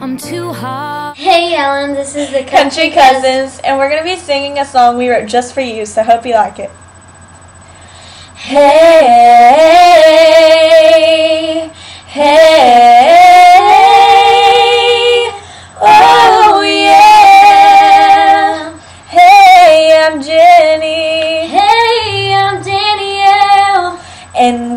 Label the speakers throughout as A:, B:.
A: I'm too hard.
B: Hey Ellen, this is the
C: Country Cousins, and we're going to be singing a song we wrote just for you, so hope you like it. Hey, hey, oh yeah. Hey, I'm Jenny,
B: Hey, I'm Danielle.
C: and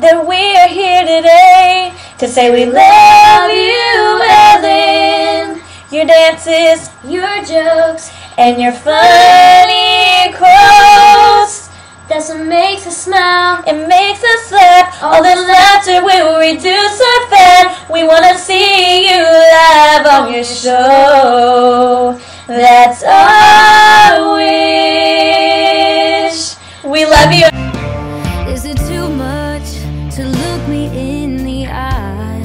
C: that we are here today to say we love you, Ellen. Your dances
B: your jokes.
C: and your funny quotes.
B: That's what makes us smile.
C: It makes us laugh. All the laughter will reduce our fat. We want to see you live on your show. That's our wish. We love you.
A: To look me in the eye